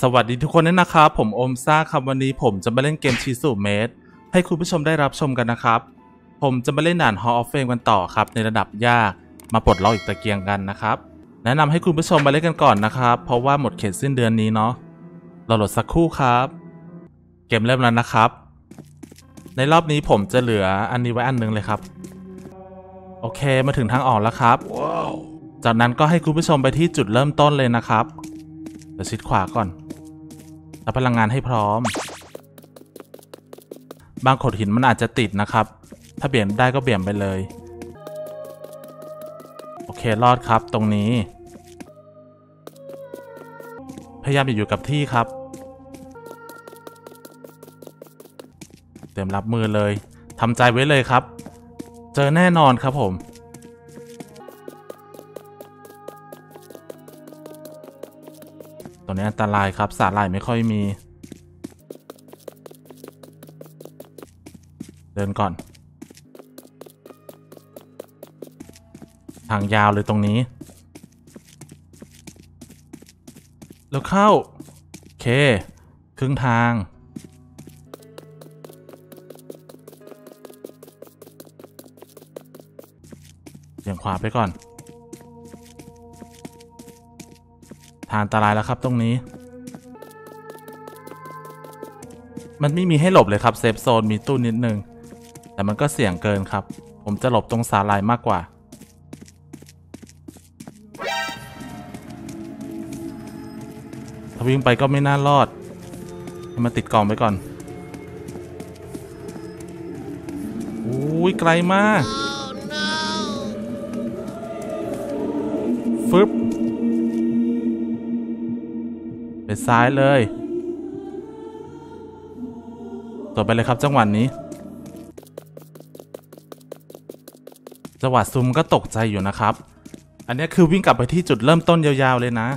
สวัสดีทุกคนด้วยนะครับ ผมโอมซ่าครับวันนี้ผมจะมาเล่นเกมชีสูเมดให้คุณผู้ชมได้รับชมกันนะครับ ผมจะมาเล่นด่าน Hall of Fame กันต่อครับ ในระดับยากมาปลดล็อกอีกตะเกียงกันนะครับ แนะนำให้คุณผู้ชมมาเล่นกันก่อนนะครับ เพราะว่าหมดเขตสิ้นเดือนนี้เนาะเราโหลดสักครู่ครับ เกมเริ่มแล้วนะครับ ในรอบนี้ผมจะเหลืออันนี้ไว้อันหนึงเลยครับ โอเคมาถึงทางออกแล้วครับ จากนั้นก็ให้คุณผู้ชมไปที่จุดเริ่มต้นเลยนะครับเดี๋ยวชิดขวาก่อน รับพลังงานให้พร้อม บางโขดหินมันอาจจะติดนะครับ ถ้าเบี่ยงได้ก็เบี่ยงไปเลย โอเครอดครับตรงนี้ พยายามอย่าอยู่กับที่ครับ เตรียมรับมือเลยทำใจไว้เลยครับ เจอแน่นอนครับผม ตรงนี้อันตรายครับ สาหร่ายไม่ค่อยมี เดินก่อน ทางยาวเลยตรงนี้ แล้วเข้า โอเค ครึ่งทาง เบี่ยงขวาไปก่อน ทางอันตรายแล้วครับตรงนี้ มันไม่มีให้หลบเลยครับเซฟโซนมีตู้นิดนึง แต่มันก็เสี่ยงเกินครับ ผมจะหลบตรงสาลายมากกว่า ถ้าวิ่งไปก็ไม่น่ารอดให้มาติดกล่องไปก่อนอุ้ยไกลมากฟึบ ซ้ายเลย ต่อไปเลยครับจังหวะนี้ จังหวะซูมก็ตกใจอยู่นะครับ อันนี้คือวิ่งกลับไปที่จุดเริ่มต้นยาวๆเลยนะ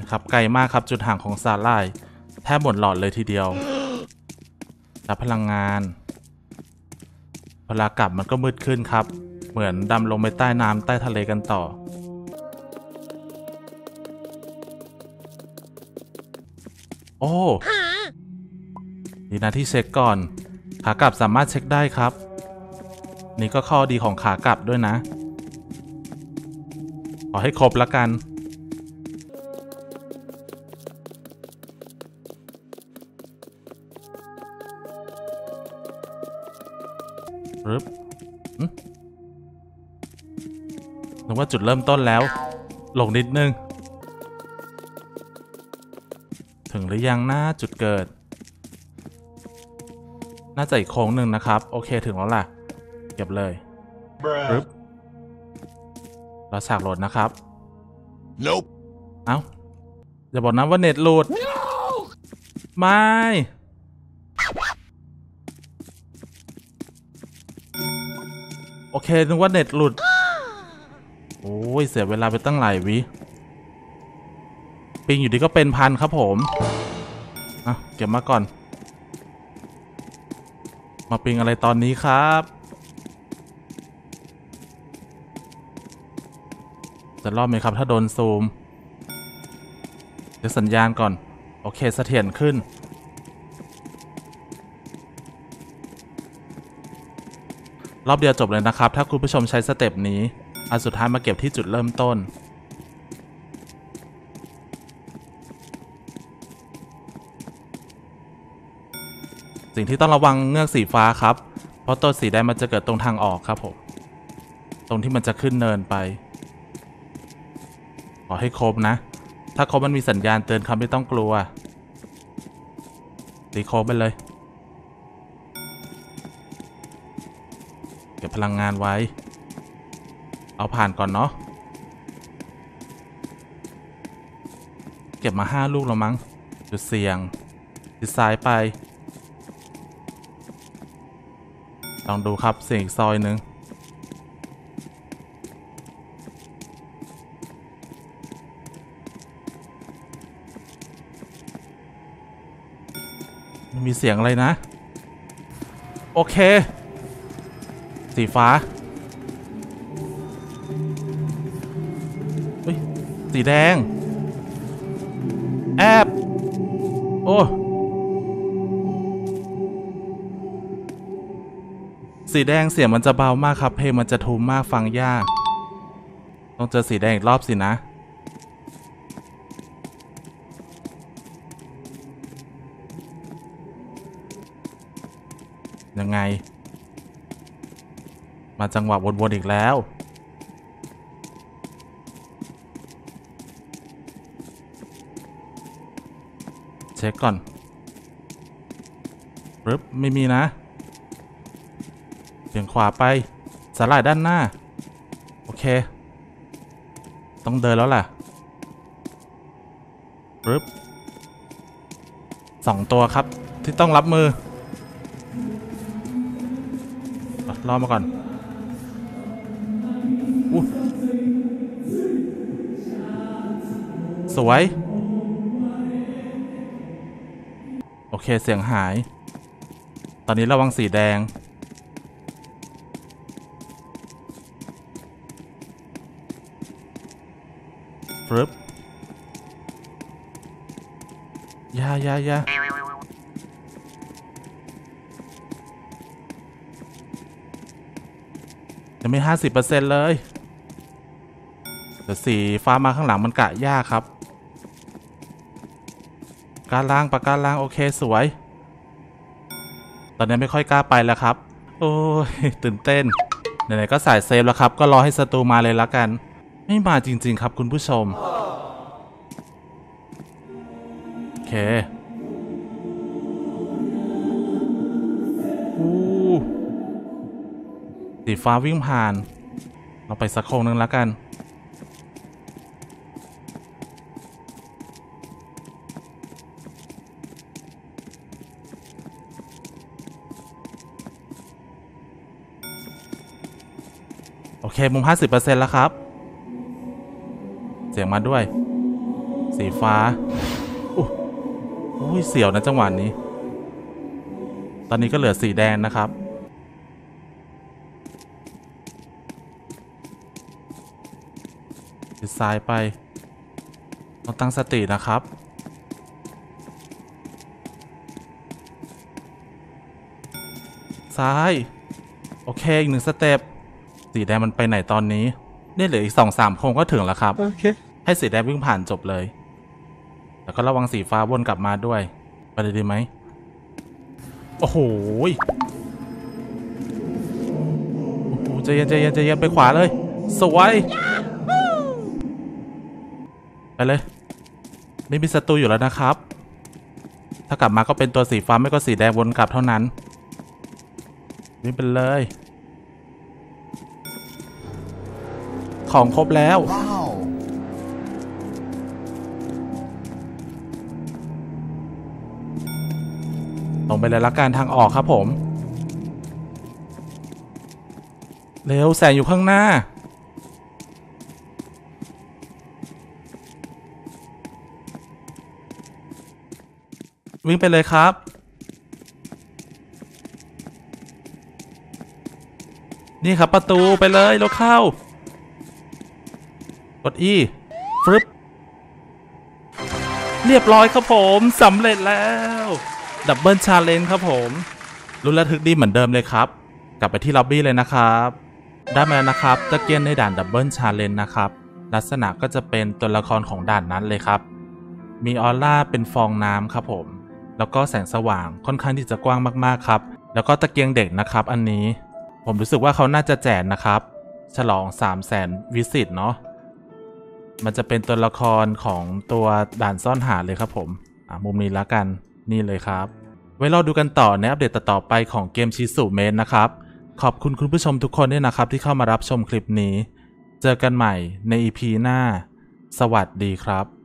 นะครับไกลมากครับจุดห่างของซาร่ายแทบหมดหลอดเลยทีเดียวรับพลังงาน เวลากลับมันก็มืดขึ้นครับ เหมือนดำลงไปใต้น้ำใต้ทะเลกันต่อ โอ้ดีนะที่เช็คก่อน ขากลับสามารถเช็คได้ครับ นี่ก็ข้อดีของขากลับด้วยนะ ขอให้ครบละกัน นึกว่าจุดเริ่มต้นแล้วลงนิดนึง ถึงหรือยังนะจุดเกิด น่าจะอีกโค้งหนึ่งนะครับ โอเคถึงแล้วล่ะ เก็บเลยรึบเราฉากโหลดนะครับ Nope. เอ้าอย่าบอกนะว่าเน็ตหลุดไม่โอเคนึกว่าเน็ตหลุด โอ้ยเสียเวลาไปตั้งหลายวิ ปิงอยู่ดีก็เป็นพันครับผมอะเก็บมาก่อน มาปิงอะไรตอนนี้ครับ จะรอบไหมครับถ้าโดนซูม เดี๋ยวสัญญาณก่อน โอเคเสถียรขึ้นรอบเดียวจบเลยนะครับ ถ้าคุณผู้ชมใช้สเต็ปนี้ อันสุดท้ายมาเก็บที่จุดเริ่มต้น สิ่งที่ต้องระวังเงือกสีฟ้าครับ เพราะตัวสีแดงมันจะเกิดตรงทางออกครับผม ตรงที่มันจะขึ้นเนินไป ขอให้ครบนะ ถ้าครบมันมีสัญญาณเตือนครับไม่ต้องกลัวตีโครบไปเลย เก็บพลังงานไว้ เอาผ่านก่อนเนาะ เก็บมาห้าลูกแล้วมั้ง จุดเสี่ยง จุดซ้ายไป ลองดูครับ เสียงอีกซอยหนึ่งไม่มีเสียงอะไรนะ โอเค สีฟ้า สีแดง แอบ โอ้สีแดงเสียงมันจะเบามากครับ เพลงมันจะทุ้มมากฟังยาก ต้องเจอสีแดงอีกรอบสินะ ยังไง มาจังหวะวนๆอีกแล้ว เช็คก่อนปึ๊บไม่มีนะเบี่ยงขวาไปสาลายด้านหน้า โอเค ต้องเดินแล้วล่ะปึ๊บสองตัวครับที่ต้องรับมือรอมาก่อนอู้สวย เคเสียงหาย ตอนนี้ระวังสีแดง ฟรึบยายายายังไม่ห้าสิบเปอร์เซ็นต์เลย แต่สีฟ้ามาข้างหลังมันกะยากครับ การล่างปากการล่างโอเคสวย ตอนนี้ไม่ค่อยกล้าไปแล้วครับ โอ้ยตื่นเต้นไหนๆก็สายเซฟแล้วครับ ก็รอให้ศัตรูมาเลยละกัน ไม่มาจริง ๆ ครับคุณผู้ชมโอเคอู้สีฟ้าวิ่งผ่าน เราไปสักโค้งนึงแล้วกัน โอเค มุม 50%แล้วครับ เสียงมาด้วย สีฟ้าอุ้ยเสียวนะจังหวะนี้ ตอนนี้ก็เหลือสีแดงนะครับ ซ้ายไปต้องตั้งสตินะครับซ้าย โอเค อีกหนึ่งสเต็ป สีแดงมันไปไหนตอนนี้เนี่ยเหลืออีกสองสามโค้งก็ถึงแล้วครับ Okay. ให้สีแดงวิ่งผ่านจบเลย แล้วก็ระวังสีฟ้าวนกลับมาด้วย ไปเลยดีไหม โอ้โหยโอ้โหใจเย็นใจเย็นใจเย็นไปขวาเลย สวยไปเลย ไม่มีศัตรูอยู่แล้วนะครับ ถ้ากลับมาก็เป็นตัวสีฟ้าไม่ก็สีแดงวนกลับเท่านั้นวิ่งไปเลย ของครบแล้ว ลงไปเลยละกันทางออกครับผม เร็วแสงอยู่ข้างหน้า วิ่งไปเลยครับนี่ครับประตูไปเลยราเข้า ด E ฟึบเรียบร้อยครับผมสำเร็จแล้ว double challenge ครับผมลุ้นระทึกดีเหมือนเดิมเลยครับ กลับไปที่ล็อบบี้เลยนะครับได้มาแล้วนะครับตะเกียงในด่าน double challenge นะครับ ลักษณะก็จะเป็นตัวละครของด่านนั้นเลยครับ มีออร่าเป็นฟองน้ำครับผม แล้วก็แสงสว่างค่อนข้างที่จะกว้างมากๆครับ แล้วก็ตะเกียงเด็กนะครับ อันนี้ ผมรู้สึกว่าเขาน่าจะแจกนะครับ ฉลอง 3 0 0แสนวิสิตเนาะ มันจะเป็นตัวละครของตัวด่านซ่อนหาเลยครับผมอ่ามุมนี้ละกันนี่เลยครับ ไว้เราดูกันต่อในอัปเดตต่อไปของเกมชิสุเมนนะครับ ขอบคุณคุณผู้ชมทุกคนด้วยนะครับ ที่เข้ามารับชมคลิปนี้ เจอกันใหม่ใน EP หน้า สวัสดีครับ